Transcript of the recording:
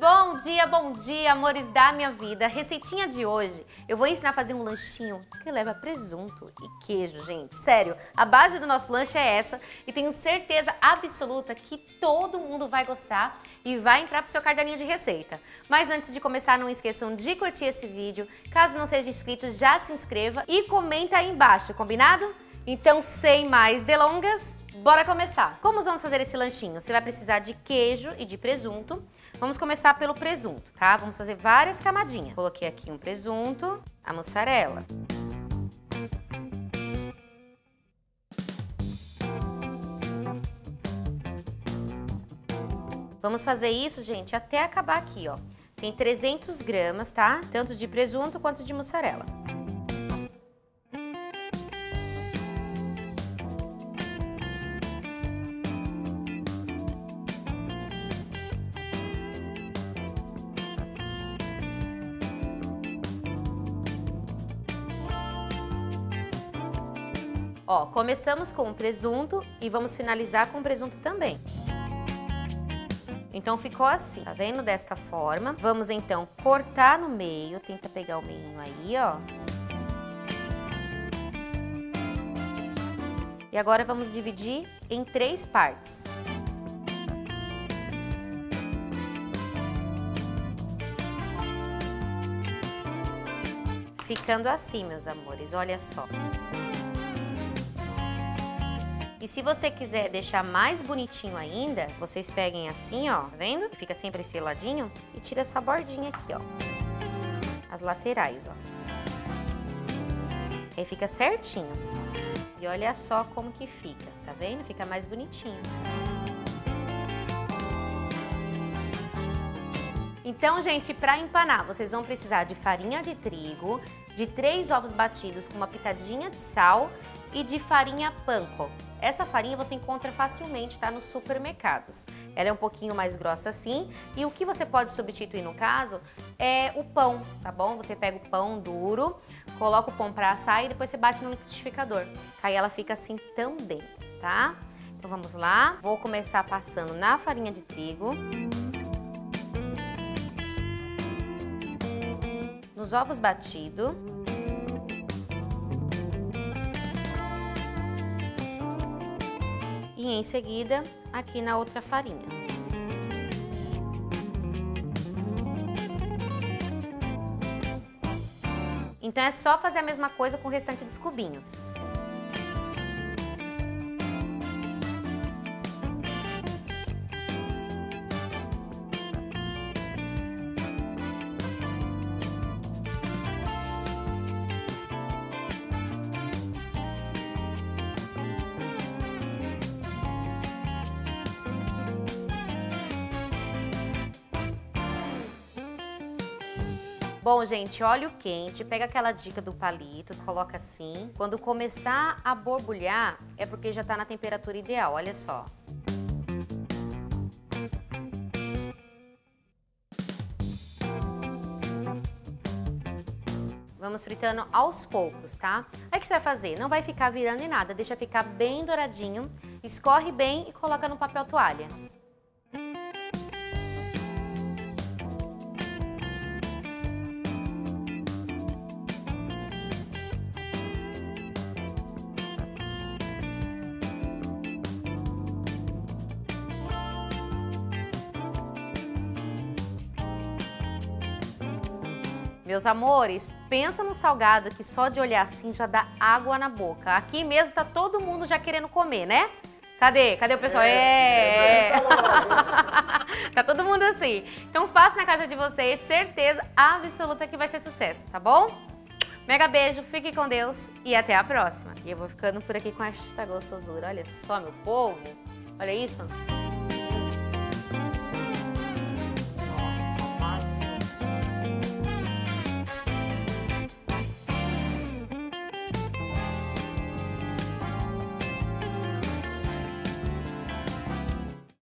Bom dia, bom dia, amores da minha vida. Receitinha de hoje, eu vou ensinar a fazer um lanchinho que leva presunto e queijo, gente. Sério, a base do nosso lanche é essa e tenho certeza absoluta que todo mundo vai gostar e vai entrar pro seu caderninho de receita. Mas antes de começar, não esqueçam de curtir esse vídeo. Caso não seja inscrito, já se inscreva e comenta aí embaixo, combinado? Então, sem mais delongas, bora começar! Como vamos fazer esse lanchinho? Você vai precisar de queijo e de presunto. Vamos começar pelo presunto, tá? Vamos fazer várias camadinhas. Coloquei aqui um presunto, a mussarela. Vamos fazer isso, gente, até acabar aqui, ó. Tem 300 gramas, tá? Tanto de presunto quanto de mussarela. Ó, começamos com o presunto e vamos finalizar com o presunto também. Então ficou assim, tá vendo? Desta forma. Vamos então cortar no meio, tenta pegar o meio aí, ó. E agora vamos dividir em três partes. Ficando assim, meus amores, olha só. E se você quiser deixar mais bonitinho ainda, vocês peguem assim, ó, tá vendo? Fica sempre esse ladinho e tira essa bordinha aqui, ó. As laterais, ó. Aí fica certinho. E olha só como que fica, tá vendo? Fica mais bonitinho. Então, gente, para empanar, vocês vão precisar de farinha de trigo, de três ovos batidos com uma pitadinha de sal e de farinha panko. Essa farinha você encontra facilmente, tá, nos supermercados. Ela é um pouquinho mais grossa assim e o que você pode substituir no caso é o pão, tá bom? Você pega o pão duro, coloca o pão para assar e depois você bate no liquidificador. Aí ela fica assim também, tá? Então vamos lá, vou começar passando na farinha de trigo. Nos ovos batidos. E em seguida aqui na outra farinha. Então é só fazer a mesma coisa com o restante dos cubinhos. Bom, gente, óleo quente, pega aquela dica do palito, coloca assim. Quando começar a borbulhar, é porque já tá na temperatura ideal, olha só. Vamos fritando aos poucos, tá? Aí o que você vai fazer? Não vai ficar virando em nada, deixa ficar bem douradinho, escorre bem e coloca no papel toalha. Meus amores, pensa no salgado que só de olhar assim já dá água na boca. Aqui mesmo tá todo mundo já querendo comer, né? Cadê? Cadê o pessoal? É, é. é. tá todo mundo assim. Então faça na casa de vocês, certeza absoluta que vai ser sucesso, tá bom? Mega beijo, fique com Deus e até a próxima. E eu vou ficando por aqui com esta gostosura. Olha só, meu povo. Olha isso.